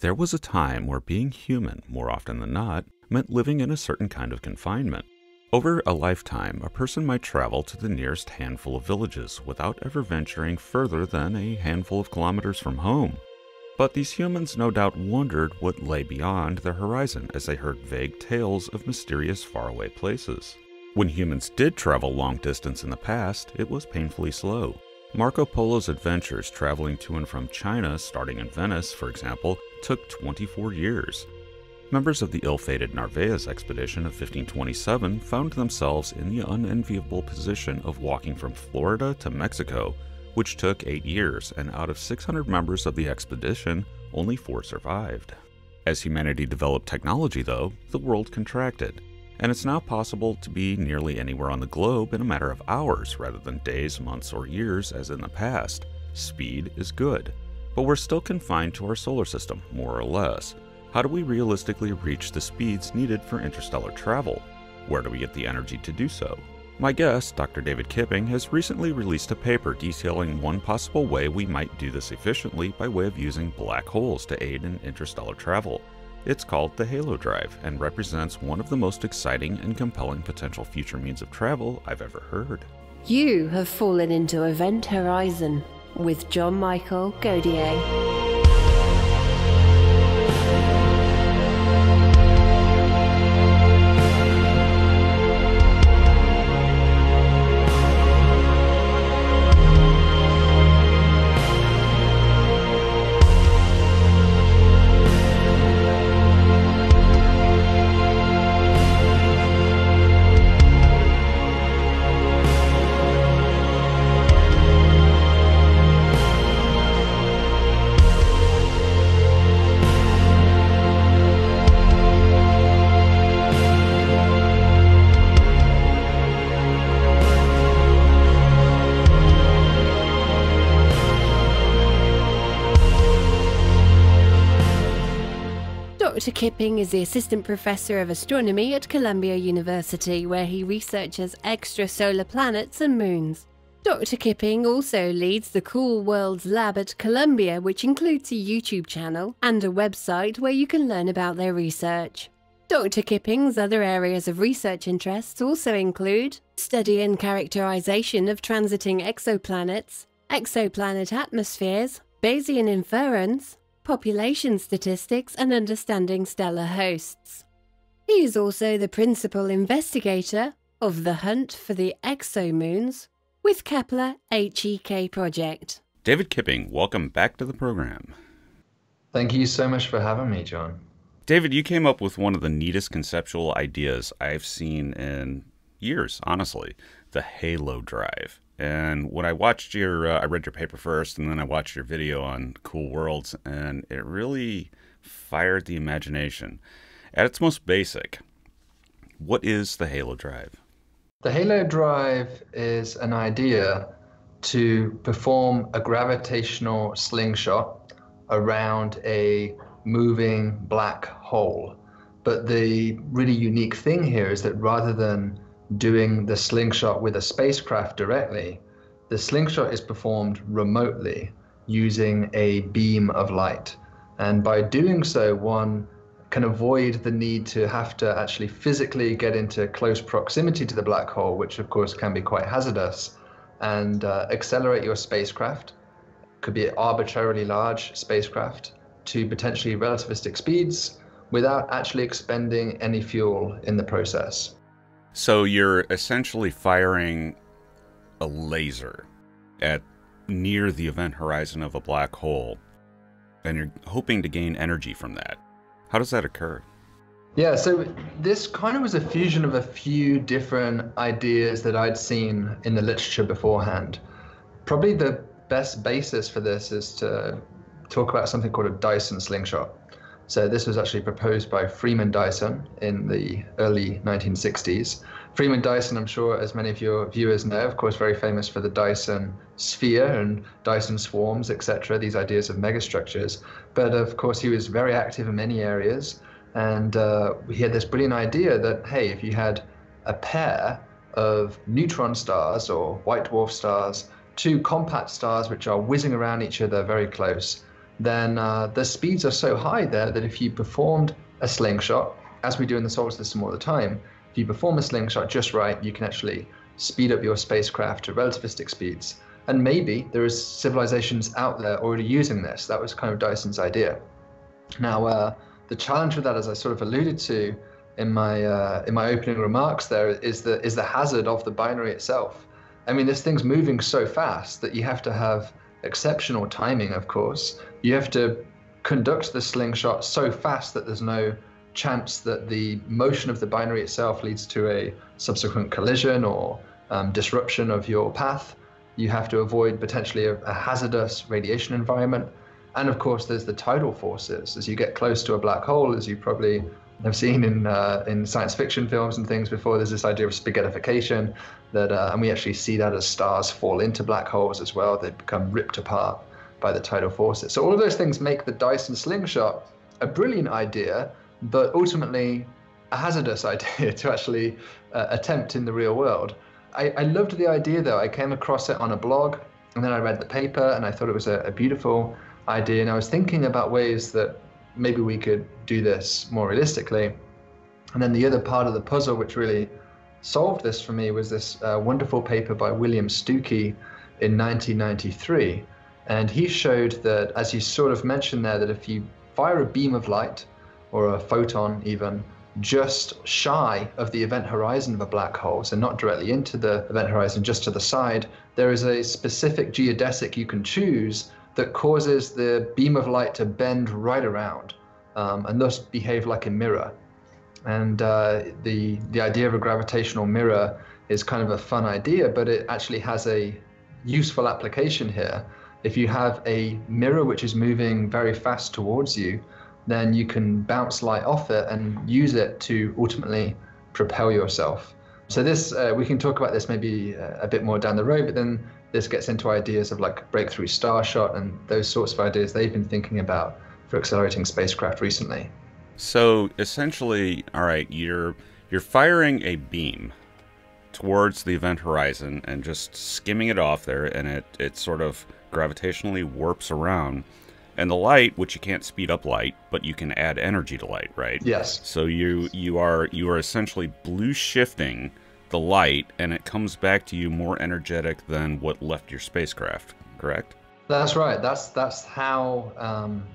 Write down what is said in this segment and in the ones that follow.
There was a time where being human, more often than not, meant living in a certain kind of confinement. Over a lifetime, a person might travel to the nearest handful of villages without ever venturing further than a handful of kilometers from home. But these humans no doubt wondered what lay beyond their horizon as they heard vague tales of mysterious faraway places. When humans did travel long distance in the past, it was painfully slow. Marco Polo's adventures traveling to and from China, starting in Venice, for example, took 24 years. Members of the ill fated Narvaez expedition of 1527 found themselves in the unenviable position of walking from Florida to Mexico, which took eight years, and out of 600 members of the expedition, only four survived. As humanity developed technology, though, the world contracted and it's now possible to be nearly anywhere on the globe in a matter of hours rather than days, months, or years as in the past. Speed is good, but we're still confined to our solar system, more or less. How do we realistically reach the speeds needed for interstellar travel? Where do we get the energy to do so? My guest, Dr. David Kipping, has recently released a paper detailing one possible way we might do this efficiently by way of using black holes to aid in interstellar travel. It's called the Halo Drive and represents one of the most exciting and compelling potential future means of travel I've ever heard. You have fallen into Event Horizon with John Michael Godier. Kipping is the Assistant Professor of Astronomy at Columbia University, where he researches extrasolar planets and moons. Dr. Kipping also leads the Cool Worlds Lab at Columbia, which includes a YouTube channel and a website where you can learn about their research. Dr. Kipping's other areas of research interests also include study and characterization of transiting exoplanets, exoplanet atmospheres, Bayesian inference, population statistics, and understanding stellar hosts. He is also the principal investigator of the hunt for the exomoons with Kepler HEK project. David Kipping, welcome back to the program. Thank you so much for having me, John. David, you came up with one of the neatest conceptual ideas I've seen in years, honestly the Halo Drive. And when I watched your, uh, I read your paper first, and then I watched your video on Cool Worlds, and it really fired the imagination. At its most basic, what is the Halo Drive? The Halo Drive is an idea to perform a gravitational slingshot around a moving black hole. But the really unique thing here is that rather than doing the slingshot with a spacecraft directly, the slingshot is performed remotely using a beam of light. And by doing so, one can avoid the need to have to actually physically get into close proximity to the black hole, which of course can be quite hazardous, and uh, accelerate your spacecraft. Could be arbitrarily large spacecraft to potentially relativistic speeds without actually expending any fuel in the process. So you're essentially firing a laser at near the event horizon of a black hole, and you're hoping to gain energy from that. How does that occur? Yeah, so this kind of was a fusion of a few different ideas that I'd seen in the literature beforehand. Probably the best basis for this is to talk about something called a Dyson slingshot. So this was actually proposed by Freeman Dyson in the early 1960s. Freeman Dyson, I'm sure, as many of your viewers know, of course, very famous for the Dyson sphere and Dyson swarms, etc. These ideas of megastructures. But of course, he was very active in many areas, and uh, he had this brilliant idea that hey, if you had a pair of neutron stars or white dwarf stars, two compact stars which are whizzing around each other very close, then uh, the speeds are so high there that if you performed a slingshot, as we do in the solar system all the time, if you perform a slingshot just right, you can actually speed up your spacecraft to relativistic speeds. And maybe there is civilizations out there already using this. That was kind of Dyson's idea. Now, uh, the challenge with that, as I sort of alluded to in my uh, in my opening remarks, there is the is the hazard of the binary itself. I mean, this thing's moving so fast that you have to have exceptional timing. Of course, you have to conduct the slingshot so fast that there's no chance that the motion of the binary itself leads to a subsequent collision or um, disruption of your path. You have to avoid potentially a, a hazardous radiation environment. And of course, there's the tidal forces. As you get close to a black hole, as you probably have seen in uh, in science fiction films and things before, there's this idea of spaghettification, that uh, and we actually see that as stars fall into black holes as well. They become ripped apart by the tidal forces. So all of those things make the Dyson slingshot a brilliant idea, but ultimately a hazardous idea to actually uh, attempt in the real world. I, I, loved the idea though. I came across it on a blog and then I read the paper and I thought it was a, a beautiful idea. And I was thinking about ways that maybe we could do this more realistically. And then the other part of the puzzle, which really solved this for me, was this uh, wonderful paper by William Stuckey in 1993. And he showed that, as you sort of mentioned there, that if you fire a beam of light or a photon even just shy of the event horizon of a black hole, so not directly into the event horizon, just to the side, there is a specific geodesic you can choose that causes the beam of light to bend right around um, and thus behave like a mirror. And uh, the the idea of a gravitational mirror is kind of a fun idea, but it actually has a useful application here. If you have a mirror which is moving very fast towards you, then you can bounce light off it and use it to ultimately propel yourself. So this uh, we can talk about this maybe uh, a bit more down the road, but then this gets into ideas of like breakthrough starshot and those sorts of ideas they've been thinking about for accelerating spacecraft recently. So essentially, all right, you're you're firing a beam towards the event horizon and just skimming it off there, and it it sort of gravitationally warps around. And the light which you can't speed up light but you can add energy to light right? Yes. So you you are you are essentially blue shifting the light and it comes back to you more energetic than what left your spacecraft correct that's right that's that's how um,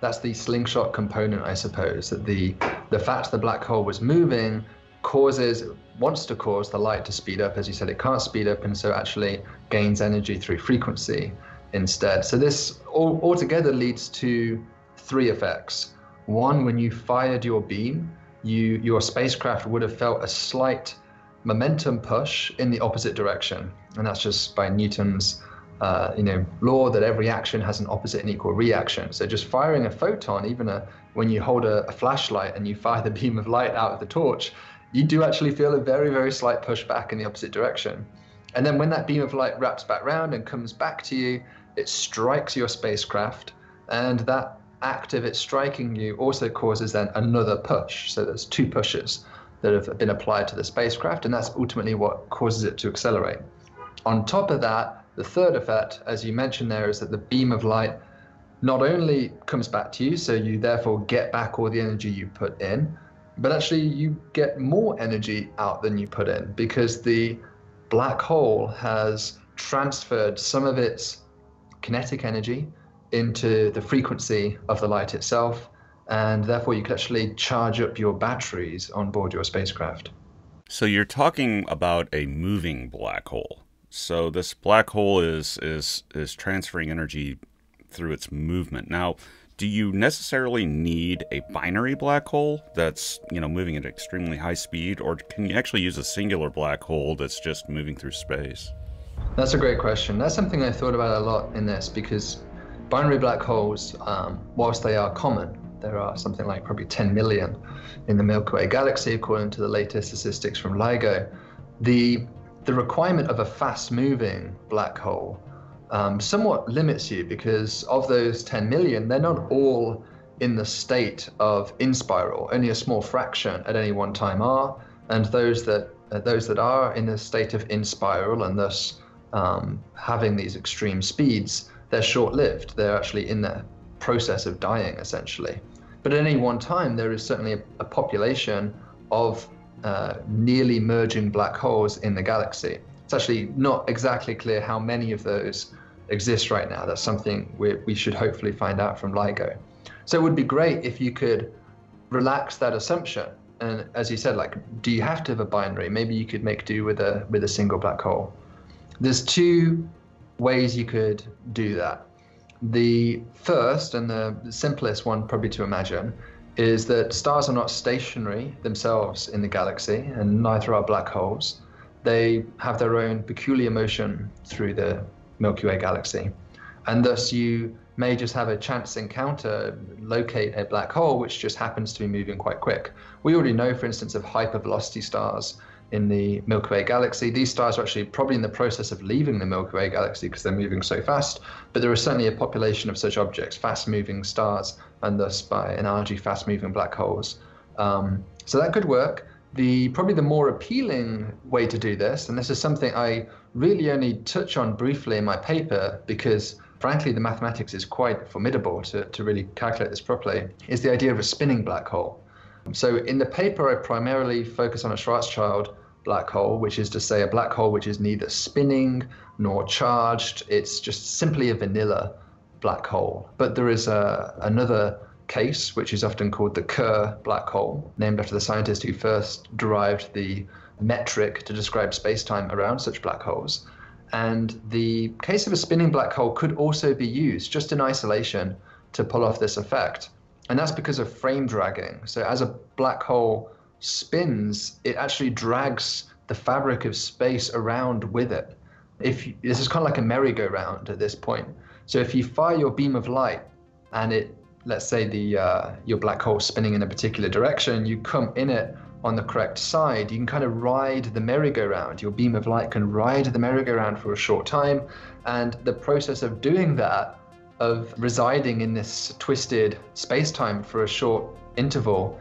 that's the slingshot component i suppose that the the fact the black hole was moving causes wants to cause the light to speed up as you said it can't speed up and so actually gains energy through frequency instead. So this all, altogether leads to three effects. One, when you fired your beam, you your spacecraft would have felt a slight momentum push in the opposite direction, and that's just by Newton's uh, you know law that every action has an opposite and equal reaction. So just firing a photon, even a, when you hold a, a flashlight and you fire the beam of light out of the torch, you do actually feel a very very slight push back in the opposite direction. And then when that beam of light wraps back round and comes back to you, it strikes your spacecraft, and that act of it striking you also causes then another push. So there's two pushes that have been applied to the spacecraft, and that's ultimately what causes it to accelerate. On top of that, the third effect, as you mentioned there, is that the beam of light not only comes back to you, so you therefore get back all the energy you put in, but actually you get more energy out than you put in because the black hole has transferred some of its kinetic energy into the frequency of the light itself, and therefore you could actually charge up your batteries on board your spacecraft. So you're talking about a moving black hole. So this black hole is is is transferring energy through its movement. Now, do you necessarily need a binary black hole that's, you know, moving at extremely high speed or can you actually use a singular black hole that's just moving through space? That's a great question. That's something I thought about a lot in this because binary black holes, um, whilst they are common, there are something like probably 10 million in the Milky Way galaxy, according to the latest statistics from LIGO. The, the requirement of a fast moving black hole um, somewhat limits you because of those 10 million, they're not all in the state of in spiral. Only a small fraction at any one time are, and those that uh, those that are in the state of in spiral and thus um, having these extreme speeds, they're short lived. They're actually in the process of dying, essentially. But at any one time, there is certainly a, a population of uh, nearly merging black holes in the galaxy. It's actually not exactly clear how many of those exist right now. That's something we, we should hopefully find out from LIGO. So it would be great if you could relax that assumption. And as you said, like, do you have to have a binary? Maybe you could make do with a with a single black hole. There's two ways you could do that. The first and the simplest one, probably to imagine, is that stars are not stationary themselves in the galaxy, and neither are black holes. They have their own peculiar motion through the Milky Way galaxy. And thus, you may just have a chance encounter, locate a black hole, which just happens to be moving quite quick. We already know, for instance, of hypervelocity stars in the Milky Way galaxy. These stars are actually probably in the process of leaving the Milky Way galaxy because they're moving so fast, but there is certainly a population of such objects, fast moving stars, and thus by analogy, fast moving black holes. Um, so that could work. The probably the more appealing way to do this, and this is something I really only touch on briefly in my paper because frankly the mathematics is quite formidable to, to really calculate this properly, is the idea of a spinning black hole. So in the paper, I primarily focus on a Schwarzschild black hole, which is to say a black hole which is neither spinning nor charged. It's just simply a vanilla black hole. But there is a, another case, which is often called the Kerr black hole, named after the scientist who first derived the metric to describe space-time around such black holes. And the case of a spinning black hole could also be used just in isolation to pull off this effect. And that's because of frame dragging. So as a black hole spins, it actually drags the fabric of space around with it. If you, this is kind of like a merry-go-round at this point. So if you fire your beam of light and it, let's say the uh, your black hole spinning in a particular direction, you come in it on the correct side, you can kind of ride the merry-go-round. Your beam of light can ride the merry-go-round for a short time, and the process of doing that of residing in this twisted space-time for a short interval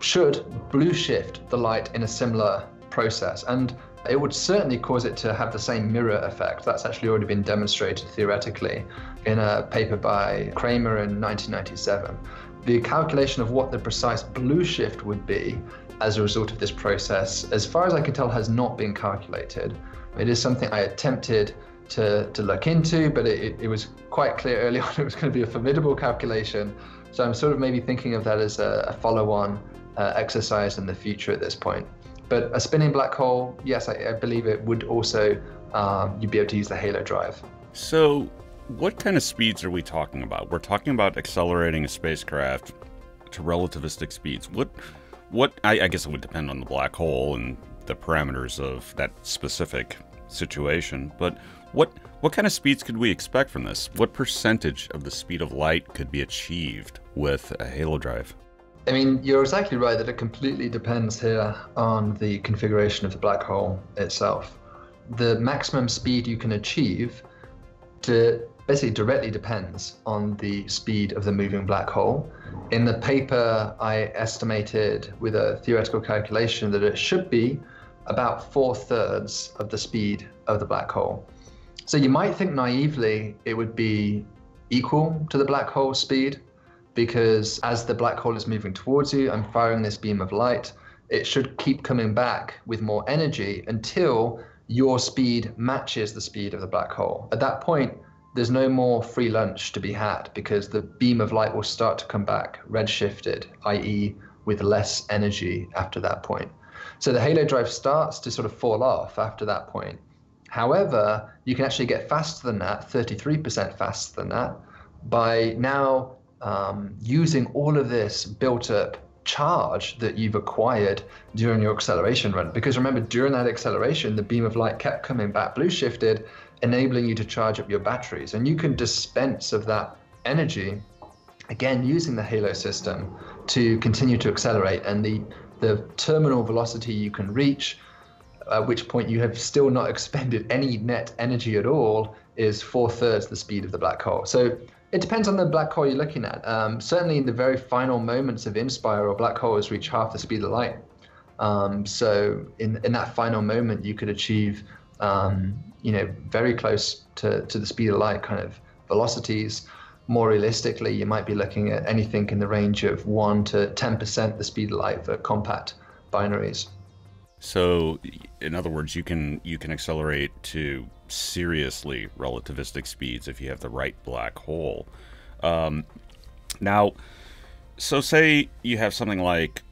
should blue shift the light in a similar process. And it would certainly cause it to have the same mirror effect. That's actually already been demonstrated theoretically in a paper by Kramer in 1997. The calculation of what the precise blue shift would be as a result of this process, as far as I can tell, has not been calculated. It is something I attempted to, to look into, but it, it was quite clear early on it was going to be a formidable calculation. So I'm sort of maybe thinking of that as a, a follow on uh, exercise in the future at this point. But a spinning black hole, yes, I, I believe it would also, um, you'd be able to use the halo drive. So, what kind of speeds are we talking about? We're talking about accelerating a spacecraft to relativistic speeds. What, what? I, I guess it would depend on the black hole and the parameters of that specific situation. But what what kind of speeds could we expect from this? What percentage of the speed of light could be achieved with a halo drive? I mean, you're exactly right that it completely depends here on the configuration of the black hole itself. The maximum speed you can achieve to basically directly depends on the speed of the moving black hole. In the paper, I estimated with a theoretical calculation that it should be about four thirds of the speed of the black hole. So you might think naively it would be equal to the black hole speed because as the black hole is moving towards you, I'm firing this beam of light. It should keep coming back with more energy until your speed matches the speed of the black hole. At that point, there's no more free lunch to be had because the beam of light will start to come back redshifted, i.e., with less energy after that point. So the halo drive starts to sort of fall off after that point. However, you can actually get faster than that, 33% faster than that, by now um, using all of this built up charge that you've acquired during your acceleration run. Because remember, during that acceleration, the beam of light kept coming back blue shifted, enabling you to charge up your batteries. And you can dispense of that energy, again, using the halo system to continue to accelerate. And the the terminal velocity you can reach, at which point you have still not expended any net energy at all, is four thirds the speed of the black hole. So it depends on the black hole you're looking at. Um, certainly, in the very final moments of Inspire, or black holes reach half the speed of light. Um, so in in that final moment, you could achieve, um, you know, very close to to the speed of light kind of velocities. more realistically, you might be looking at anything in the range of 1 to 10% the speed of light for compact binaries. So, in other words, you can you can accelerate to seriously relativistic speeds if you have the right black hole. Um, now, so say you have something like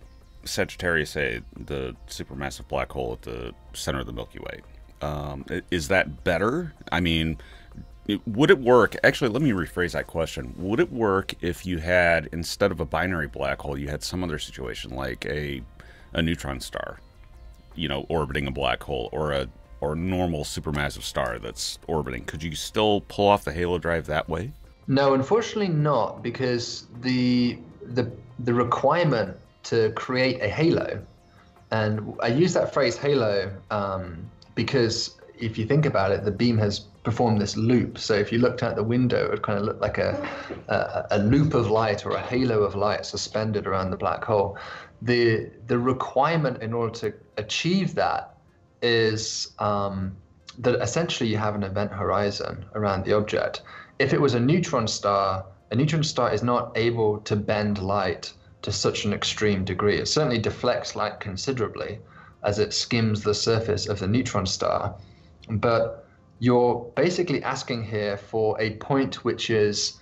Sagittarius A, the supermassive black hole at the center of the Milky Way. Um, is that better? I mean, would it work? Actually, let me rephrase that question. Would it work if you had instead of a binary black hole, you had some other situation like a a neutron star, you know, orbiting a black hole, or a or a normal supermassive star that's orbiting? Could you still pull off the halo drive that way? No, unfortunately not, because the the the requirement to create a halo, and I use that phrase halo um, because if you think about it, the beam has performed this loop. So if you looked out the window, it would kind of look like a, a, a loop of light or a halo of light suspended around the black hole. The the requirement in order to achieve that is um, that essentially you have an event horizon around the object if it was a neutron star, a neutron star is not able to bend light to such an extreme degree. It certainly deflects light considerably as it skims the surface of the neutron star. But you're basically asking here for a point which is,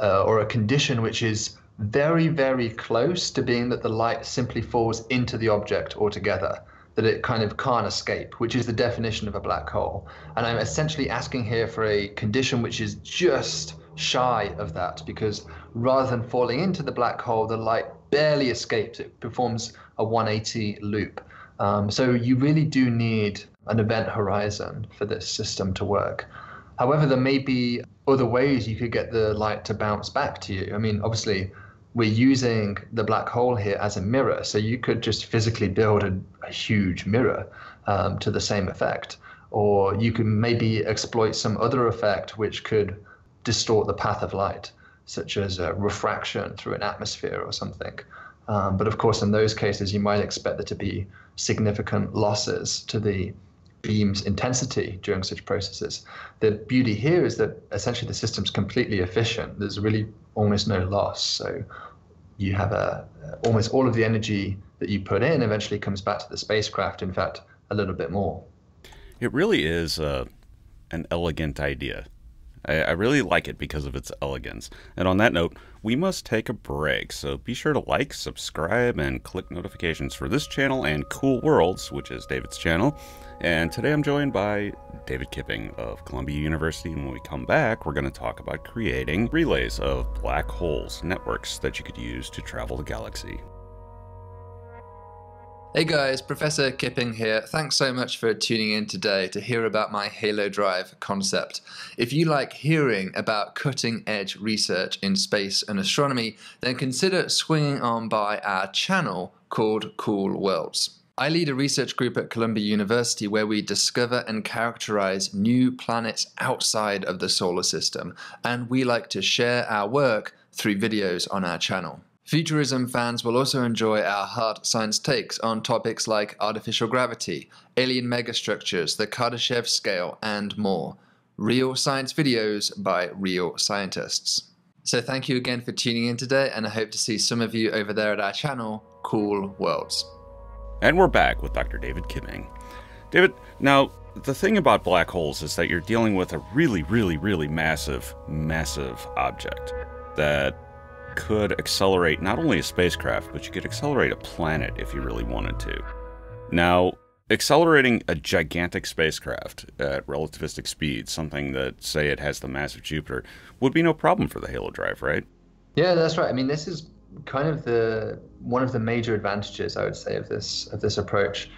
uh, or a condition which is very, very close to being that the light simply falls into the object altogether that it kind of can't escape, which is the definition of a black hole. And I'm essentially asking here for a condition which is just shy of that, because rather than falling into the black hole, the light barely escapes. It performs a 180 loop. Um, so you really do need an event horizon for this system to work. However, there may be other ways you could get the light to bounce back to you. I mean, obviously, we're using the black hole here as a mirror. So you could just physically build a, a huge mirror um, to the same effect. Or you could maybe exploit some other effect which could distort the path of light, such as refraction through an atmosphere or something. Um, but of course, in those cases, you might expect there to be significant losses to the beam's intensity during such processes. The beauty here is that essentially the system's completely efficient. There's really almost no loss. So you have a almost all of the energy that you put in eventually comes back to the spacecraft. In fact, a little bit more. It really is uh, an elegant idea. I, I really like it because of its elegance. And on that note, we must take a break. So be sure to like, subscribe, and click notifications for this channel and Cool Worlds, which is David's channel. And today I'm joined by David Kipping of Columbia University. And when we come back, we're going to talk about creating relays of black holes, networks that you could use to travel the galaxy. Hey guys, Professor Kipping here. Thanks so much for tuning in today to hear about my Halo Drive concept. If you like hearing about cutting edge research in space and astronomy, then consider swinging on by our channel called Cool Worlds. I lead a research group at Columbia University where we discover and characterize new planets outside of the solar system, and we like to share our work through videos on our channel. Futurism fans will also enjoy our hard science takes on topics like artificial gravity, alien megastructures, the Kardashev scale, and more. Real science videos by real scientists. So thank you again for tuning in today, and I hope to see some of you over there at our channel, Cool Worlds. And we're back with Dr. David Kipping. David, now, the thing about black holes is that you're dealing with a really, really, really massive, massive object that could accelerate not only a spacecraft, but you could accelerate a planet if you really wanted to. Now, accelerating a gigantic spacecraft at relativistic speed, something that, say, it has the mass of Jupiter, would be no problem for the Halo drive, right? Yeah, that's right. I mean, this is kind of the one of the major advantages I would say of this of this approach.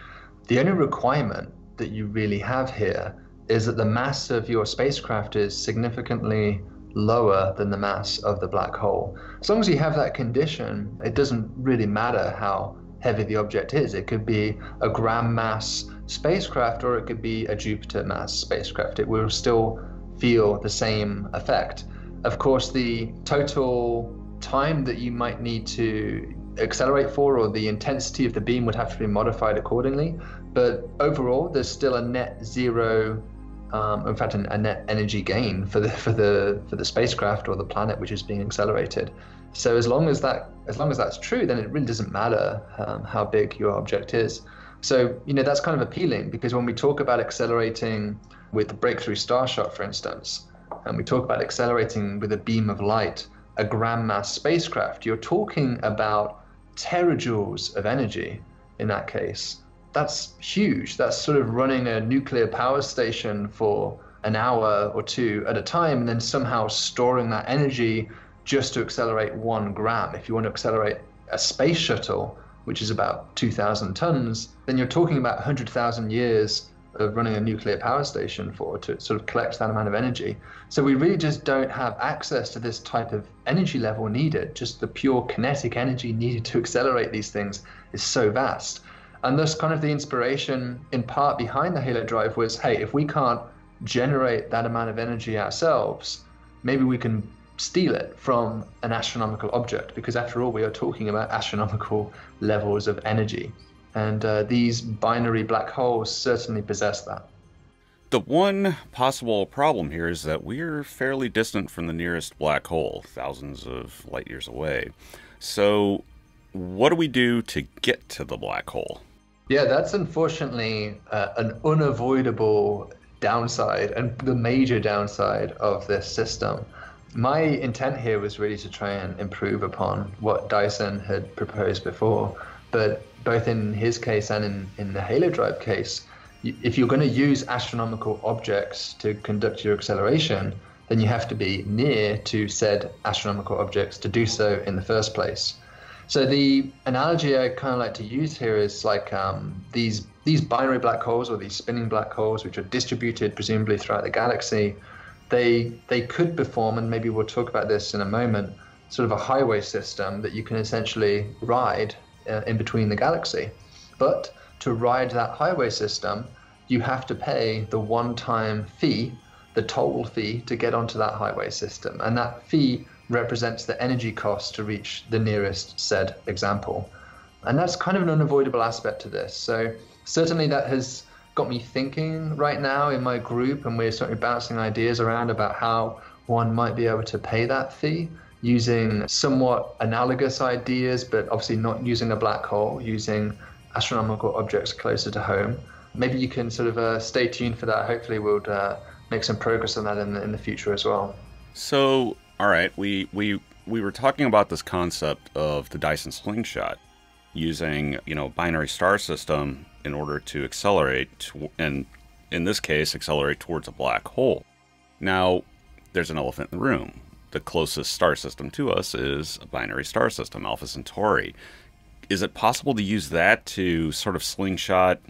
The only requirement that you really have here is that the mass of your spacecraft is significantly lower than the mass of the black hole. As long as you have that condition, it doesn't really matter how heavy the object is. It could be a gram mass spacecraft or it could be a Jupiter mass spacecraft. It will still feel the same effect. Of course, the total time that you might need to accelerate for or the intensity of the beam would have to be modified accordingly. But overall, there's still a net zero um, in fact, a net energy gain for the for the for the spacecraft or the planet which is being accelerated. So as long as that as long as that's true, then it really doesn't matter um, how big your object is. So you know that's kind of appealing because when we talk about accelerating with the Breakthrough Starshot, for instance, and we talk about accelerating with a beam of light, a gram mass spacecraft, you're talking about terajoules of energy in that case that's huge. That's sort of running a nuclear power station for an hour or two at a time, and then somehow storing that energy just to accelerate one gram. If you want to accelerate a space shuttle, which is about 2,000 tons, then you're talking about 100,000 years of running a nuclear power station for to sort of collect that amount of energy. So we really just don't have access to this type of energy level needed. Just the pure kinetic energy needed to accelerate these things is so vast. And thus, kind of the inspiration in part behind the Halo Drive was hey, if we can't generate that amount of energy ourselves, maybe we can steal it from an astronomical object, because after all, we are talking about astronomical levels of energy. And uh, these binary black holes certainly possess that. The one possible problem here is that we're fairly distant from the nearest black hole, thousands of light years away. So, what do we do to get to the black hole? Yeah, that's unfortunately uh, an unavoidable downside and the major downside of this system. My intent here was really to try and improve upon what Dyson had proposed before, but both in his case and in, in the Halo Drive case, if you're going to use astronomical objects to conduct your acceleration, then you have to be near to said astronomical objects to do so in the first place. So the analogy I kind of like to use here is like um, these these binary black holes or these spinning black holes, which are distributed presumably throughout the galaxy. They they could perform, and maybe we'll talk about this in a moment, sort of a highway system that you can essentially ride uh, in between the galaxy. But to ride that highway system, you have to pay the one-time fee, the toll fee, to get onto that highway system, and that fee represents the energy cost to reach the nearest said example. And that's kind of an unavoidable aspect to this. So certainly that has got me thinking right now in my group, and we're certainly bouncing ideas around about how one might be able to pay that fee using somewhat analogous ideas, but obviously not using a black hole, using astronomical objects closer to home. Maybe you can sort of uh, stay tuned for that. Hopefully, we'll uh, make some progress on that in the, in the future as well. So, all right, we we we were talking about this concept of the Dyson slingshot using you know binary star system in order to accelerate and in this case accelerate towards a black hole. Now, there's an elephant in the room. The closest star system to us is a binary star system, Alpha Centauri. Is it possible to use that to sort of slingshot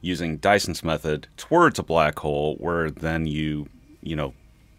using Dyson's method towards a black hole where then you, you know,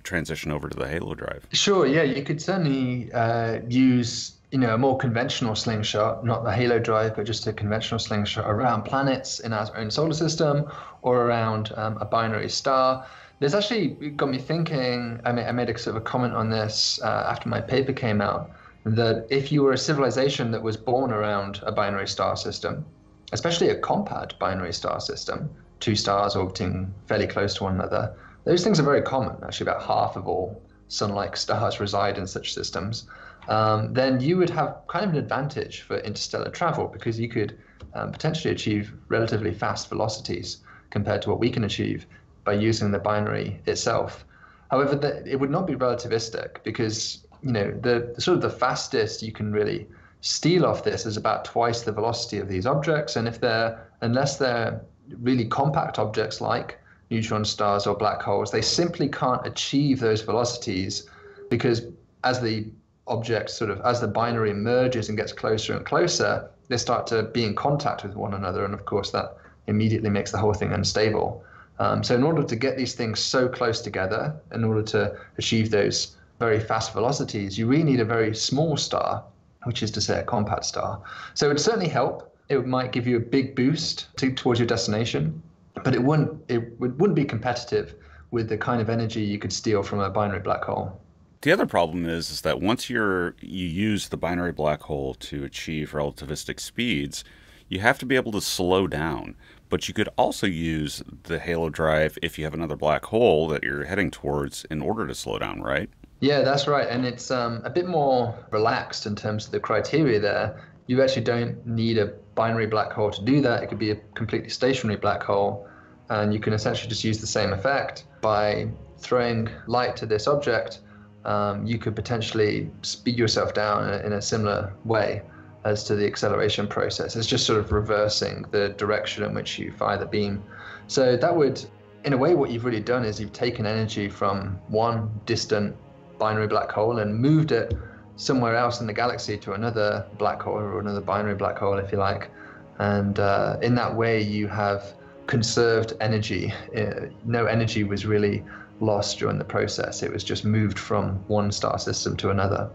transition over to the Halo drive? Sure. Yeah, you could certainly uh, use you know a more conventional slingshot, not the Halo drive, but just a conventional slingshot around planets in our own solar system or around um, a binary star. There's actually got me thinking. I made, I made a sort of a comment on this uh, after my paper came out. That if you were a civilization that was born around a binary star system, especially a compact binary star system, two stars orbiting fairly close to one another, those things are very common. Actually, about half of all sun-like stars reside in such systems. Um, then you would have kind of an advantage for interstellar travel because you could um, potentially achieve relatively fast velocities compared to what we can achieve by using the binary itself. However, the, it would not be relativistic because you know the, the sort of the fastest you can really steal off this is about twice the velocity of these objects, and if they're unless they're really compact objects like neutron stars or black holes, they simply can't achieve those velocities because as the object sort of as the binary merges and gets closer and closer, they start to be in contact with one another, and of course that immediately makes the whole thing unstable. Um, so in order to get these things so close together, in order to achieve those very fast velocities, you really need a very small star, which is to say a compact star. So it would certainly help. It might give you a big boost to, towards your destination, but it wouldn't it wouldn't be competitive with the kind of energy you could steal from a binary black hole. The other problem is is that once you're you use the binary black hole to achieve relativistic speeds, you have to be able to slow down. But you could also use the halo drive if you have another black hole that you're heading towards in order to slow down, right? Yeah, that's right. And it's um, a bit more relaxed in terms of the criteria there. You actually don't need a binary black hole to do that. It could be a completely stationary black hole. And you can essentially just use the same effect by throwing light to this object. Um, you could potentially speed yourself down in a, in a similar way as to the acceleration process. It's just sort of reversing the direction in which you fire the beam. So that would, in a way, what you've really done is you've taken energy from one distant binary black hole and moved it somewhere else in the galaxy to another black hole or another binary black hole, if you like. And uh, in that way, you have conserved energy. Uh, no energy was really lost during the process. It was just moved from one star system to another.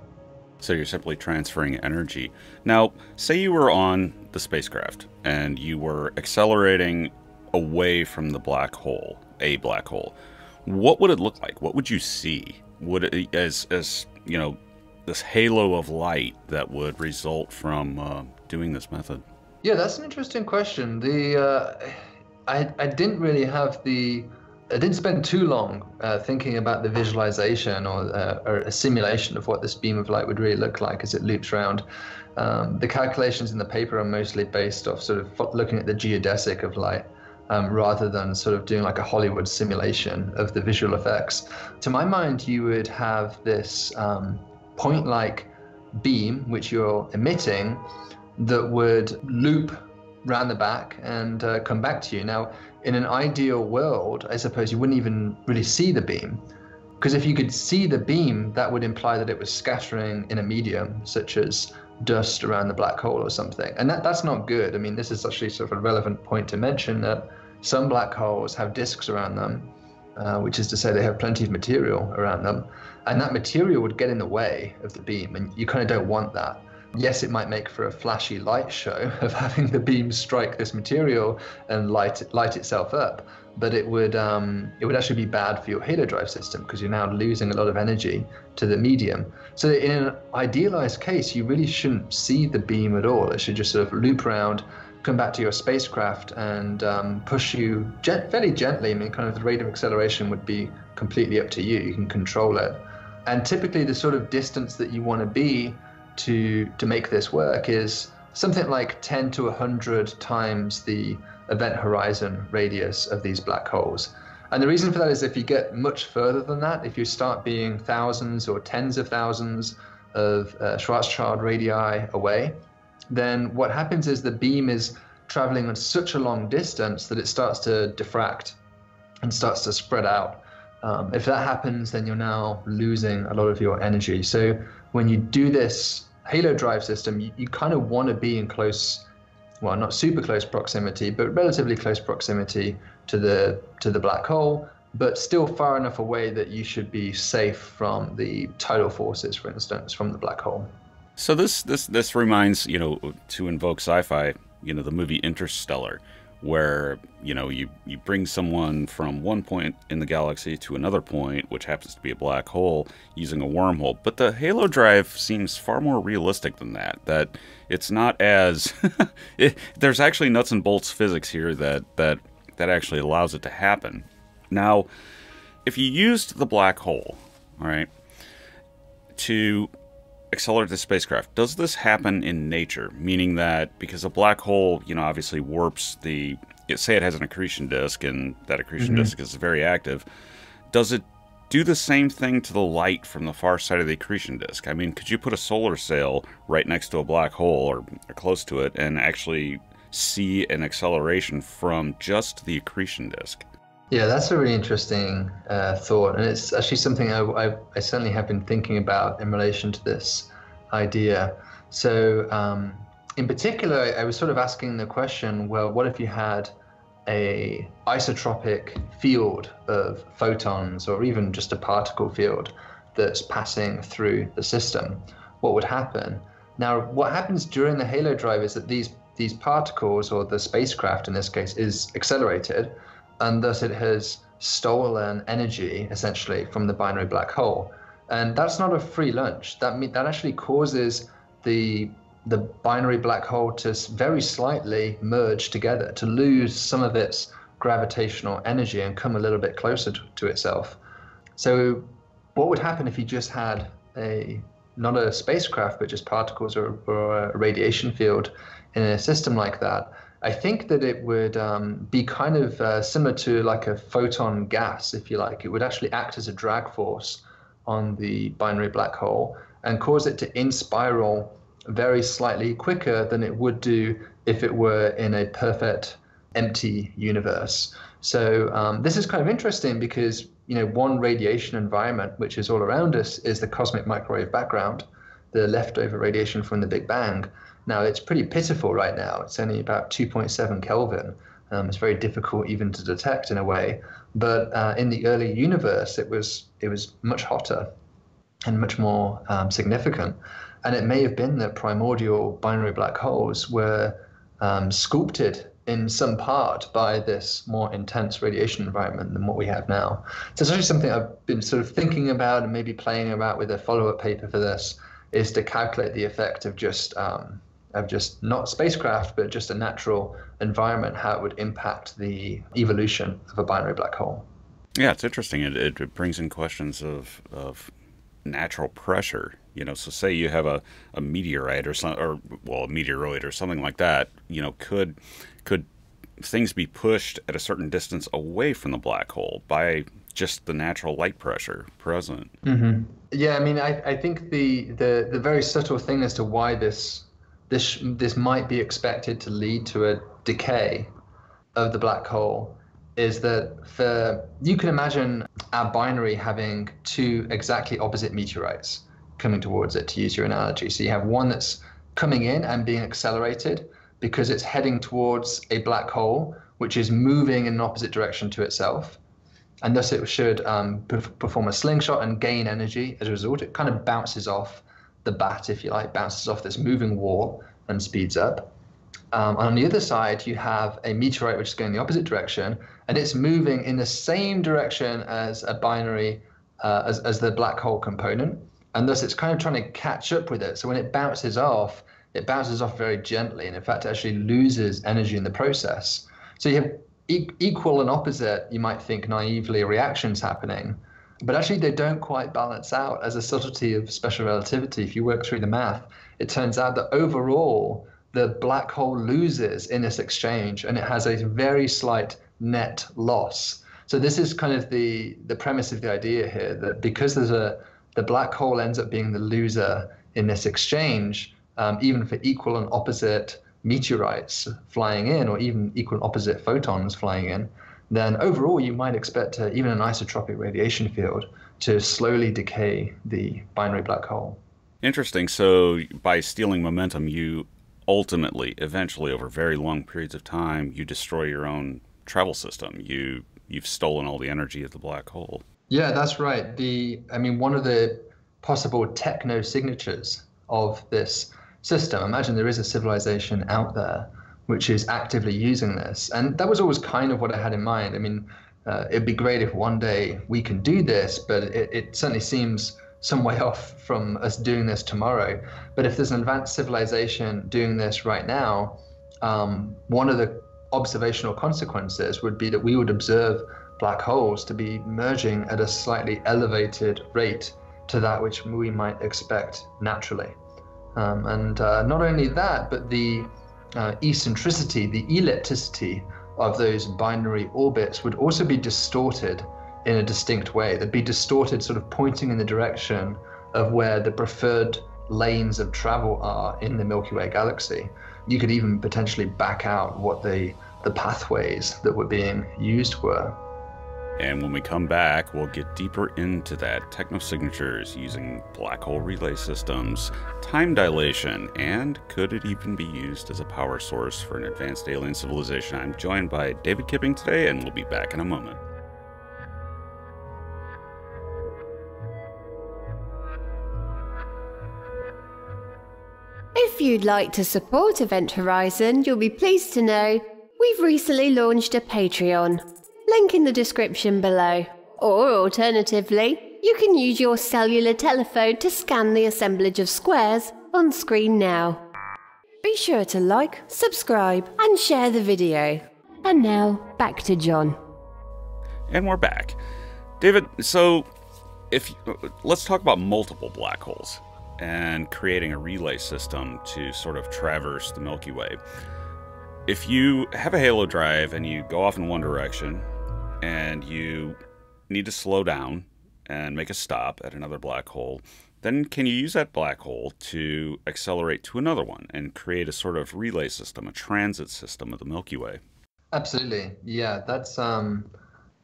So you're simply transferring energy. Now, say you were on the spacecraft and you were accelerating away from the black hole, a black hole. What would it look like? What would you see? Would it, as as you know, this halo of light that would result from uh, doing this method? Yeah, that's an interesting question. The uh, I I didn't really have the I didn't spend too long uh, thinking about the visualization or, uh, or, a simulation of what this beam of light would really look like as it loops around. Um, the calculations in the paper are mostly based off sort of looking at the geodesic of light. Um, rather than sort of doing like a Hollywood simulation of the visual effects. To my mind, you would have this um, point like beam which you're emitting that would loop round the back and uh, come back to you. Now, in an ideal world, I suppose you wouldn't even really see the beam. Because if you could see the beam, that would imply that it was scattering in a medium, such as dust around the black hole or something. And that, that's not good. I mean, this is actually sort of a relevant point to mention that some black holes have disks around them, uh, which is to say they have plenty of material around them. And that material would get in the way of the beam, and you kind of don't want that. Yes, it might make for a flashy light show of having the beam strike this material and light light itself up, but it would um, it would actually be bad for your halo drive system because you're now losing a lot of energy to the medium. So in an idealized case, you really shouldn't see the beam at all. It should just sort of loop around, come back to your spacecraft, and um, push you gent- fairly gently. I mean, kind of the rate of acceleration would be completely up to you. You can control it. And typically, the sort of distance that you want to be to to make this work is something like 10 to 100 times the event horizon radius of these black holes. And the reason for that is if you get much further than that, if you start being thousands or tens of thousands of uh, Schwarzschild radii away, then what happens is the beam is traveling on such a long distance that it starts to diffract and starts to spread out. Um, if that happens, then you're now losing a lot of your energy. So when you do this Halo drive system, you, you kind of want to be in close, well, not super close proximity, but relatively close proximity to the to the black hole, but still far enough away that you should be safe from the tidal forces, for instance, from the black hole. So this this this reminds you know to invoke sci-fi, you know, the movie Interstellar where you know you you bring someone from one point in the galaxy to another point which happens to be a black hole using a wormhole. But the halo drive seems far more realistic than that that it's not as it, there's actually nuts and bolts physics here that that that actually allows it to happen. Now if you used the black hole all right to accelerate the spacecraft. Does this happen in nature? Meaning that because a black hole, you know, obviously warps the. Say it has an accretion disk, and that accretion mm-hmm. disk is very active. Does it do the same thing to the light from the far side of the accretion disk? I mean, could you put a solar sail right next to a black hole or, or close to it and actually see an acceleration from just the accretion disk? Yeah, that's a really interesting uh, thought, and it's actually something I, I, I, certainly have been thinking about in relation to this idea. So, um, in particular, I was sort of asking the question: well, what if you had a isotropic field of photons, or even just a particle field that's passing through the system? What would happen? Now, what happens during the halo drive is that these these particles, or the spacecraft in this case, is accelerated and thus it has stolen energy essentially from the binary black hole. And that's not a free lunch. That that actually causes the the binary black hole to very slightly merge together, to lose some of its gravitational energy and come a little bit closer to, to itself. So, what would happen if you just had a not a spacecraft, but just particles or, or a radiation field in a system like that? I think that it would um, be kind of uh, similar to like a photon gas, if you like. It would actually act as a drag force on the binary black hole and cause it to inspiral very slightly quicker than it would do if it were in a perfect empty universe. So um, this is kind of interesting because you know one radiation environment which is all around us is the cosmic microwave background, the leftover radiation from the Big Bang. Now it's pretty pitiful right now. It's only about 2.7 Kelvin. Um, it's very difficult even to detect in a way. But uh, in the early universe, it was it was much hotter and much more um, significant. And it may have been that primordial binary black holes were um, sculpted in some part by this more intense radiation environment than what we have now. So it's actually something I've been sort of thinking about and maybe playing about with a follow-up paper for this is to calculate the effect of just um, of just not spacecraft but just a natural environment, how it would impact the evolution of a binary black hole. Yeah, it's interesting. It, it brings in questions of of natural pressure. You know, so say you have a, a meteorite or some, or well, a meteoroid or something like that. You know, could could things be pushed at a certain distance away from the black hole by just the natural light pressure present? Mm-hmm. Yeah, I mean, I, I think the, the the very subtle thing as to why this this this might be expected to lead to a decay of the black hole is that for you can imagine our binary having two exactly opposite meteorites coming towards it to use your analogy so you have one that's coming in and being accelerated because it's heading towards a black hole which is moving in an opposite direction to itself and thus it should um, perform a slingshot and gain energy as a result it kind of bounces off the bat if you like bounces off this moving wall and speeds up um, on the other side, you have a meteorite which is going the opposite direction, and it's moving in the same direction as a binary, uh, as, as the black hole component. And thus, it's kind of trying to catch up with it. So when it bounces off, it bounces off very gently, and in fact, actually loses energy in the process. So you have e- equal and opposite, you might think naively, reactions happening. But actually, they don't quite balance out as a subtlety of special relativity. If you work through the math, it turns out that overall, the black hole loses in this exchange and it has a very slight net loss. So this is kind of the the premise of the idea here that because there's a the black hole ends up being the loser in this exchange, um, even for equal and opposite meteorites flying in, or even equal opposite photons flying in, then overall you might expect uh, even an isotropic radiation field to slowly decay the binary black hole. Interesting. So by stealing momentum, you ultimately, eventually, over very long periods of time, you destroy your own travel system. You you've stolen all the energy of the black hole. Yeah, that's right. The I mean, one of the possible techno signatures of this system. Imagine there is a civilization out there which is actively using this, and that was always kind of what I had in mind. I mean, uh, it'd be great if one day we can do this, but it, it certainly seems some way off from us doing this tomorrow. But if there's an advanced civilization doing this right now, um, one of the observational consequences would be that we would observe black holes to be merging at a slightly elevated rate to that which we might expect naturally. Um, and uh, not only that, but the uh, eccentricity, the ellipticity of those binary orbits would also be distorted in a distinct way. They'd be distorted, sort of pointing in the direction of where the preferred lanes of travel are in the Milky Way galaxy. You could even potentially back out what the, the pathways that were being used were. And when we come back, we'll get deeper into that technosignatures using black hole relay systems, time dilation, and could it even be used as a power source for an advanced alien civilization? I'm joined by David Kipping today, and we'll be back in a moment. If you'd like to support Event Horizon, you'll be pleased to know we've recently launched a Patreon. Link in the description below. Or alternatively, you can use your cellular telephone to scan the assemblage of squares on screen now. Be sure to like, subscribe, and share the video. And now, back to John. And we're back. David, so if let's talk about multiple black holes and creating a relay system to sort of traverse the Milky Way. If you have a halo drive and you go off in one direction and you need to slow down and make a stop at another black hole, then can you use that black hole to accelerate to another one and create a sort of relay system, a transit system of the Milky Way? Absolutely. Yeah, that's um,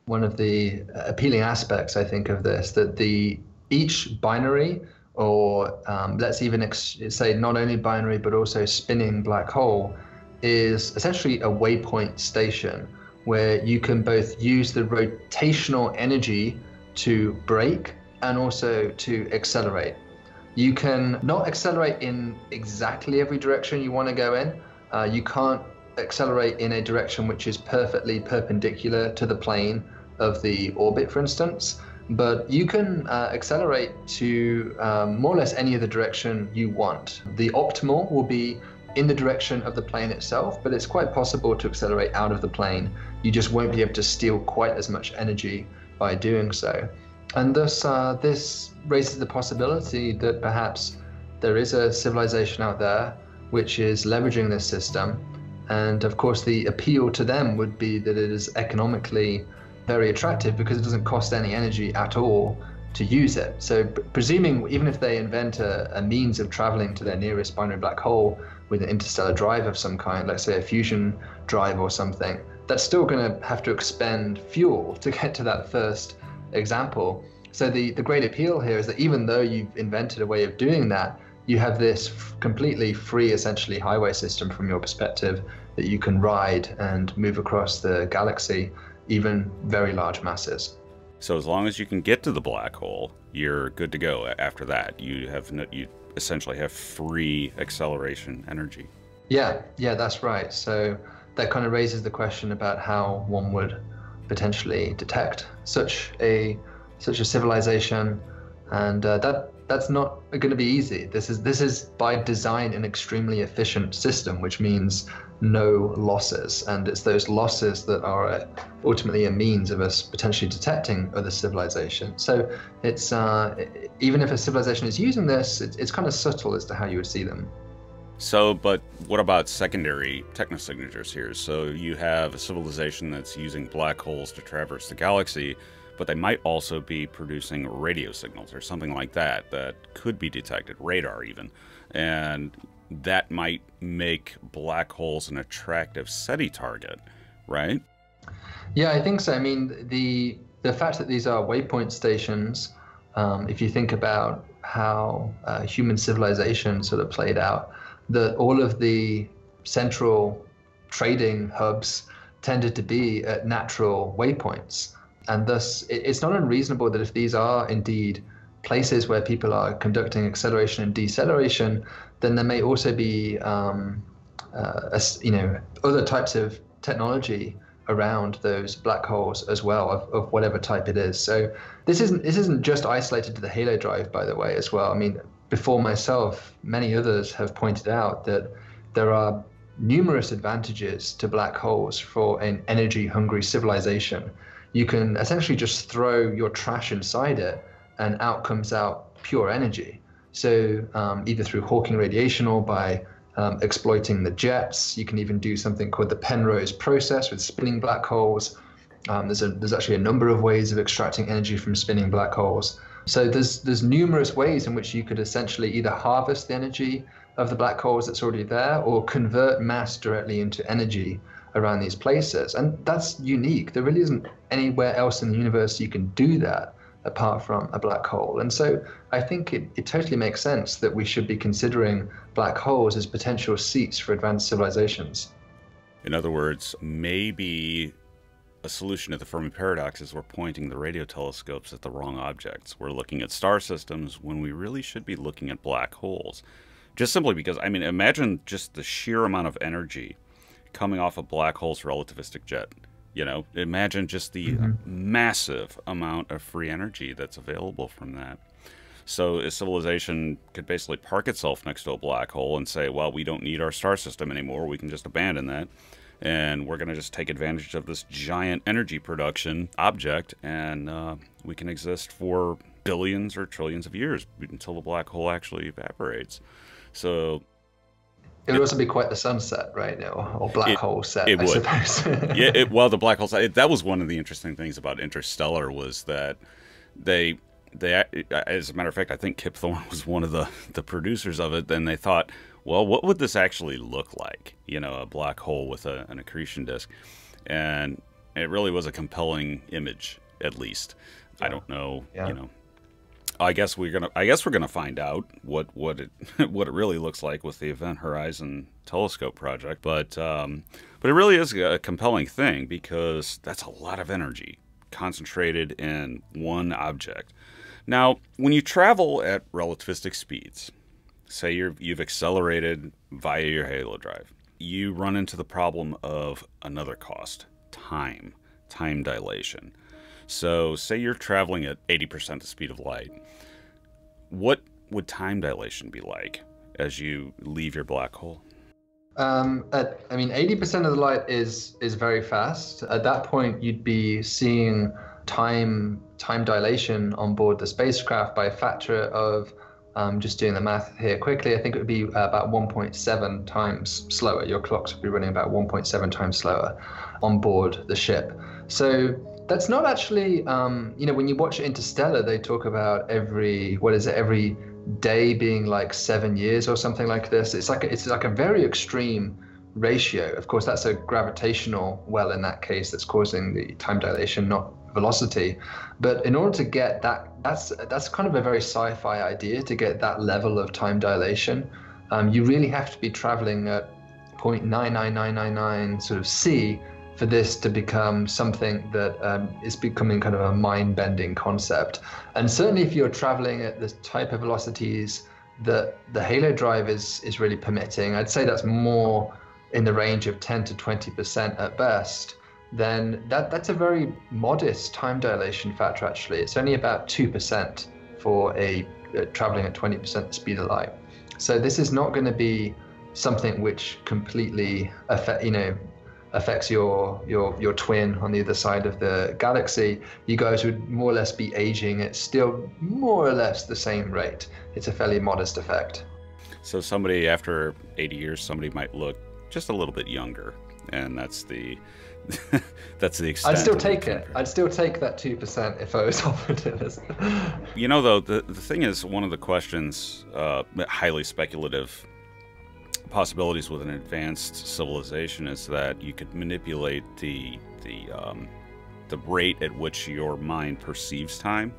one of the appealing aspects, I think, of this, that the each binary or um, let's even ex- say not only binary but also spinning black hole is essentially a waypoint station where you can both use the rotational energy to brake and also to accelerate. You can not accelerate in exactly every direction you want to go in. Uh, you can't accelerate in a direction which is perfectly perpendicular to the plane of the orbit, for instance. But you can uh, accelerate to um, more or less any other direction you want. The optimal will be in the direction of the plane itself, but it's quite possible to accelerate out of the plane. You just won't be able to steal quite as much energy by doing so. And thus, uh, this raises the possibility that perhaps there is a civilization out there which is leveraging this system. And of course, the appeal to them would be that it is economically very attractive because it doesn't cost any energy at all to use it. So, presuming even if they invent a, a means of traveling to their nearest binary black hole with an interstellar drive of some kind, let's say a fusion drive or something, that's still going to have to expend fuel to get to that first example. So the, the great appeal here is that even though you've invented a way of doing that, you have this f- completely free, essentially, highway system from your perspective that you can ride and move across the galaxy, even very large masses. So as long as you can get to the black hole, you're good to go. After that, you have no, you essentially have free acceleration energy. Yeah, yeah, that's right. So that kind of raises the question about how one would potentially detect such a such a civilization, and uh, that that's not going to be easy. This is this is by design an extremely efficient system, which means no losses, and it's those losses that are ultimately a means of us potentially detecting other civilizations. So it's uh, even if a civilization is using this, it's, it's kind of subtle as to how you would see them. So, but what about secondary technosignatures here? So you have a civilization that's using black holes to traverse the galaxy, but they might also be producing radio signals or something like that that could be detected, radar even. And that might make black holes an attractive SETI target, right? Yeah, I think so. I mean, the the fact that these are waypoint stations, um, if you think about how uh, human civilization sort of played out, that all of the central trading hubs tended to be at natural waypoints. And thus, it's not unreasonable that if these are indeed places where people are conducting acceleration and deceleration, then there may also be, um, uh, a, you know, other types of technology around those black holes as well, of, of whatever type it is. So this isn't this isn't just isolated to the halo drive, by the way, as well. I mean, before myself, many others have pointed out that there are numerous advantages to black holes for an energy hungry civilization. You can essentially just throw your trash inside it, and out comes out pure energy. So, um, either through Hawking radiation or by um, exploiting the jets, you can even do something called the Penrose process with spinning black holes. Um, there's, a, there's actually a number of ways of extracting energy from spinning black holes. So there's there's numerous ways in which you could essentially either harvest the energy of the black holes that's already there or convert mass directly into energy around these places. And that's unique. There really isn't anywhere else in the universe you can do that apart from a black hole. And so I think it, it totally makes sense that we should be considering black holes as potential seats for advanced civilizations. In other words, maybe a solution to the Fermi paradox is we're pointing the radio telescopes at the wrong objects. We're looking at star systems when we really should be looking at black holes. Just simply because, I mean, imagine just the sheer amount of energy coming off a black hole's relativistic jet. You know, imagine just the mm-hmm. massive amount of free energy that's available from that. So a civilization could basically park itself next to a black hole and say, well, we don't need our star system anymore. We can just abandon that. And we're going to just take advantage of this giant energy production object, and uh, we can exist for billions or trillions of years until the black hole actually evaporates. So it would also be quite the sunset, right? now, or black it, hole set, it I would. suppose. yeah, it, well, the black hole set. That was one of the interesting things about Interstellar was that they they as a matter of fact, I think Kip Thorne was one of the the producers of it. Then they thought, well, what would this actually look like? You know, a black hole with a, an accretion disk, and it really was a compelling image, at least. Yeah. I don't know, yeah. you know, I guess we're gonna. I guess we're gonna find out what what it what it really looks like with the Event Horizon Telescope project. But um, but it really is a compelling thing because that's a lot of energy concentrated in one object. Now, when you travel at relativistic speeds, say you're, you've accelerated via your halo drive, you run into the problem of another cost: time, time dilation. So, say you're traveling at 80% the speed of light. What would time dilation be like as you leave your black hole? Um, at, I mean, 80% of the light is is very fast. At that point, you'd be seeing time time dilation on board the spacecraft by a factor of um, just doing the math here quickly. I think it would be about 1.7 times slower. Your clocks would be running about 1.7 times slower on board the ship. So that's not actually, um, you know, when you watch Interstellar, they talk about every, what is it, every day being like seven years or something like this. It's like a, it's like a very extreme ratio. Of course, that's a gravitational well in that case that's causing the time dilation, not velocity. But in order to get that, that's that's kind of a very sci-fi idea to get that level of time dilation. Um, you really have to be traveling at 0.99999 sort of c for this to become something that um, is becoming kind of a mind-bending concept. And certainly, if you're traveling at the type of velocities that the Halo drive is is really permitting, I'd say that's more in the range of 10 to 20 percent at best. Then that that's a very modest time dilation factor. Actually, it's only about two percent for a uh, traveling at 20 percent the speed of light. So this is not going to be something which completely affect you know affects your your your twin on the other side of the galaxy, you guys would more or less be aging at still more or less the same rate. It's a fairly modest effect. So somebody after 80 years, somebody might look just a little bit younger, and that's the that's the extent. I'd still take it. I'd still take that two percent if I was offered it. you know, though, the the thing is, one of the questions, uh, highly speculative possibilities with an advanced civilization is that you could manipulate the the um, the rate at which your mind perceives time.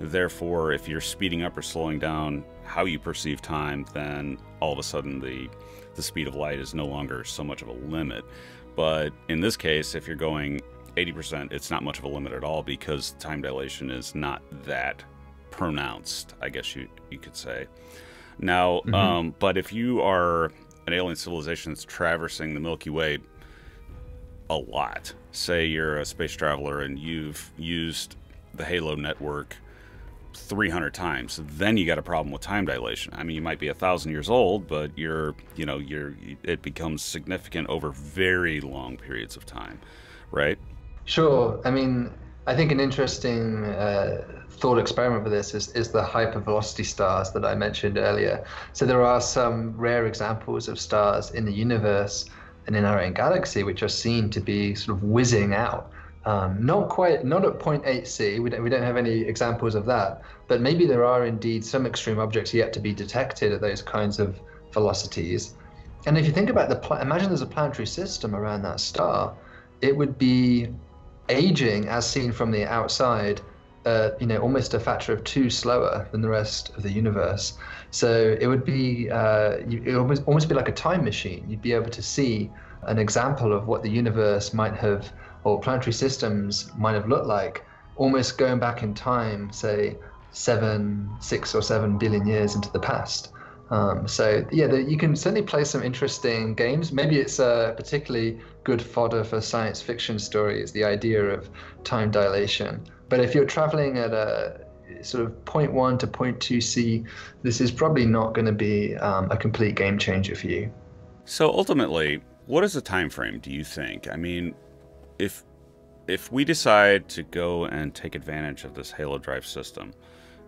Therefore, if you're speeding up or slowing down how you perceive time, then all of a sudden the the speed of light is no longer so much of a limit. But in this case, if you're going 80%, it's not much of a limit at all because time dilation is not that pronounced, I guess you you could say. Now, mm-hmm. um, but if you are an alien civilization that's traversing the Milky Way a lot, say you're a space traveler and you've used the Halo network 300 times, then you got a problem with time dilation. I mean, you might be a thousand years old, but you're, you know, you're, it becomes significant over very long periods of time, right? Sure. I mean, I think an interesting uh, thought experiment for this is, is the hypervelocity stars that I mentioned earlier. So there are some rare examples of stars in the universe and in our own galaxy which are seen to be sort of whizzing out. Um, not quite, not at 0.8 C. We don't, we don't have any examples of that, but maybe there are indeed some extreme objects yet to be detected at those kinds of velocities. And if you think about the, imagine there's a planetary system around that star, it would be aging as seen from the outside uh, you know, almost a factor of two slower than the rest of the universe. So it would be, uh, it almost, almost be like a time machine. You'd be able to see an example of what the universe might have, or planetary systems might have looked like, almost going back in time, say seven, six or seven billion years into the past. Um, so yeah, the, you can certainly play some interesting games. Maybe it's a particularly good fodder for science fiction stories. The idea of time dilation. But if you're traveling at a sort of 0.1 to 0.2 C, this is probably not going to be um, a complete game changer for you. So ultimately, what is the time frame? Do you think? I mean, if if we decide to go and take advantage of this Halo Drive system,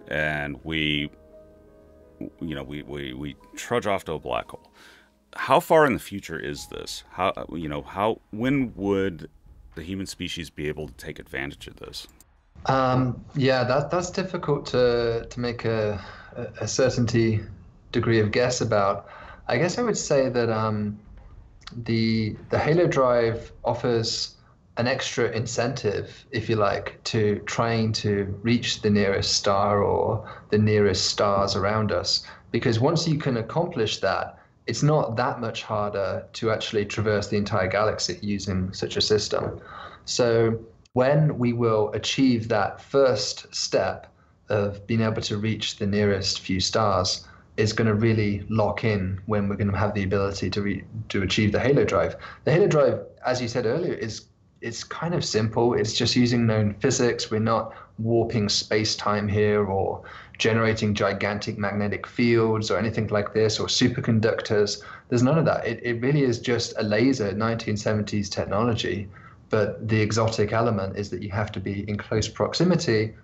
and we, you know, we, we, we trudge off to a black hole, how far in the future is this? How you know how when would the human species be able to take advantage of this? Um, yeah, that that's difficult to to make a a certainty degree of guess about. I guess I would say that um, the the Halo Drive offers an extra incentive, if you like, to trying to reach the nearest star or the nearest stars around us. Because once you can accomplish that, it's not that much harder to actually traverse the entire galaxy using such a system. So when we will achieve that first step of being able to reach the nearest few stars, is going to really lock in when we're going to have the ability to re- to achieve the Halo drive. The Halo drive, as you said earlier, is it's kind of simple. It's just using known physics. We're not warping space time here or generating gigantic magnetic fields or anything like this or superconductors. There's none of that. It, it really is just a laser 1970s technology. But the exotic element is that you have to be in close proximity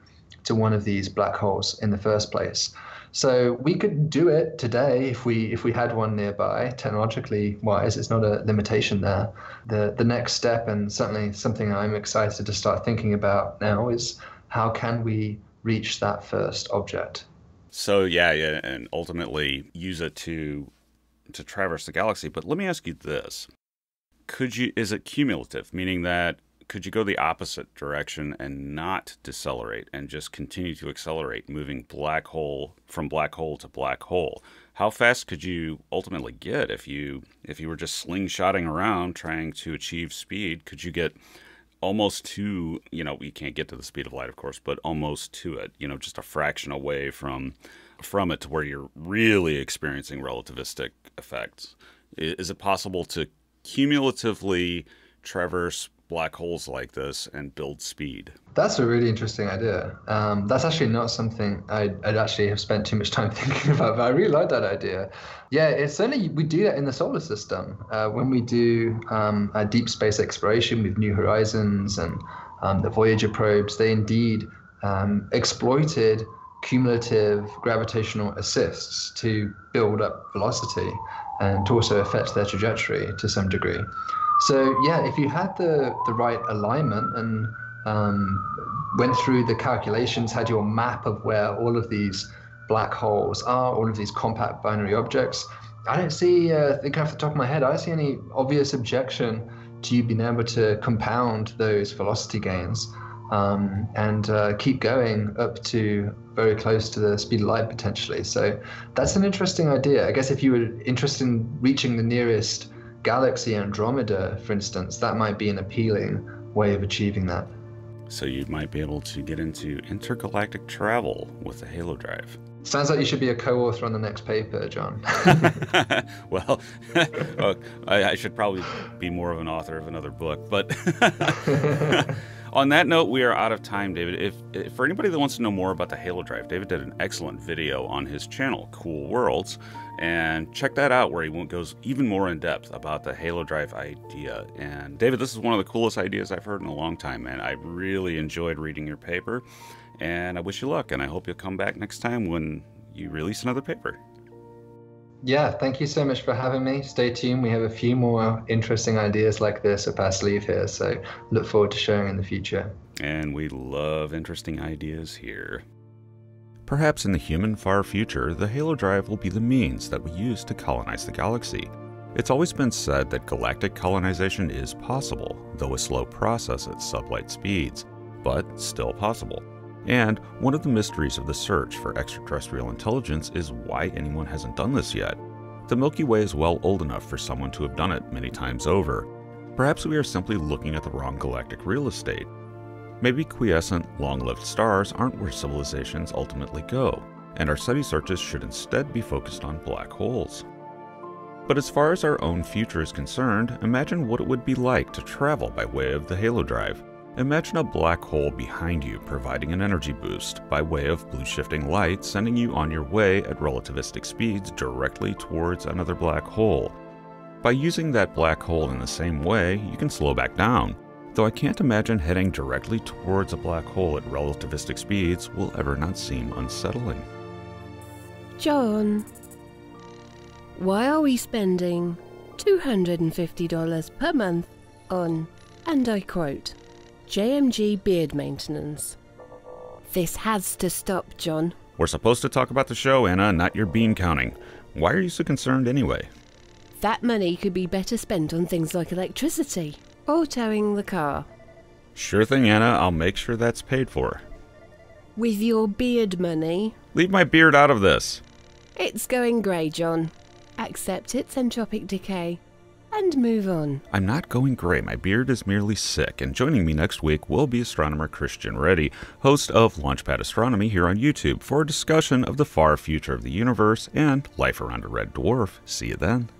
to one of these black holes in the first place. So we could do it today if we if we had one nearby. Technologically wise, it's not a limitation there. The the next step, and certainly something I'm excited to start thinking about now, is how can we reach that first object. So yeah, yeah, and ultimately use it to to traverse the galaxy. But let me ask you this: Could you? Is it cumulative, meaning that could you go the opposite direction and not decelerate and just continue to accelerate, moving black hole from black hole to black hole? How fast could you ultimately get if you if you were just slingshotting around trying to achieve speed? Could you get almost to you know you can't get to the speed of light, of course, but almost to it. You know, just a fraction away from from it to where you're really experiencing relativistic effects. Is it possible to cumulatively traverse black holes like this and build speed? That's a really interesting idea. Um, that's actually not something I'd, I'd, actually have spent too much time thinking about, but I really like that idea. Yeah, it's certainly we do that in the solar system uh, when we do um, deep space exploration with New Horizons and um, the Voyager probes. They indeed um, exploited cumulative gravitational assists to build up velocity and to also affect their trajectory to some degree. So yeah, if you had the the right alignment and um, went through the calculations, had your map of where all of these black holes are, all of these compact binary objects, I don't see, uh, thinking off the top of my head, I don't see any obvious objection to you being able to compound those velocity gains um, and uh, keep going up to very close to the speed of light potentially. So that's an interesting idea. I guess if you were interested in reaching the nearest galaxy Andromeda, for instance, that might be an appealing way of achieving that. So you might be able to get into intergalactic travel with the Halo Drive. Sounds like you should be a co-author on the next paper, John. well, I, I, should probably be more of an author of another book. But on that note, we are out of time, David. If, if, for anybody that wants to know more about the Halo Drive, David did an excellent video on his channel, Cool Worlds and check that out where he goes even more in depth about the Halo Drive idea. And David, this is one of the coolest ideas I've heard in a long time, man. I really enjoyed reading your paper, and I wish you luck. And I hope you'll come back next time when you release another paper. Yeah, thank you so much for having me. Stay tuned. We have a few more interesting ideas like this up our sleeve here, so look forward to sharing in the future. And we love interesting ideas here. Perhaps in the human far future, the Halo Drive will be the means that we use to colonize the galaxy. It's always been said that galactic colonization is possible, though a slow process at sublight speeds, but still possible. And one of the mysteries of the search for extraterrestrial intelligence is why anyone hasn't done this yet. The Milky Way is well old enough for someone to have done it many times over. Perhaps we are simply looking at the wrong galactic real estate. Maybe quiescent, long lived stars aren't where civilizations ultimately go, and our SETI searches should instead be focused on black holes. But as far as our own future is concerned, imagine what it would be like to travel by way of the Halo Drive. Imagine a black hole behind you providing an energy boost by way of blue shifting light sending you on your way at relativistic speeds directly towards another black hole. By using that black hole in the same way, you can slow back down, though I can't imagine heading directly towards a black hole at relativistic speeds will ever not seem unsettling. John, why are we spending $250 per month on, and I quote, JMG beard maintenance? This has to stop, John. We're supposed to talk about the show, Anna, not your bean counting. Why are you so concerned anyway? That money could be better spent on things like electricity or towing the car. Sure thing, Anna. I'll make sure that's paid for. With your beard money, Leave my beard out of this. it's going grey, John. Accept its entropic decay and move on. I'm not going gray. My beard is merely sick. And joining me next week will be astronomer Christian Ready, host of Launchpad Astronomy here on YouTube, for a discussion of the far future of the universe and life around a red dwarf. See you then.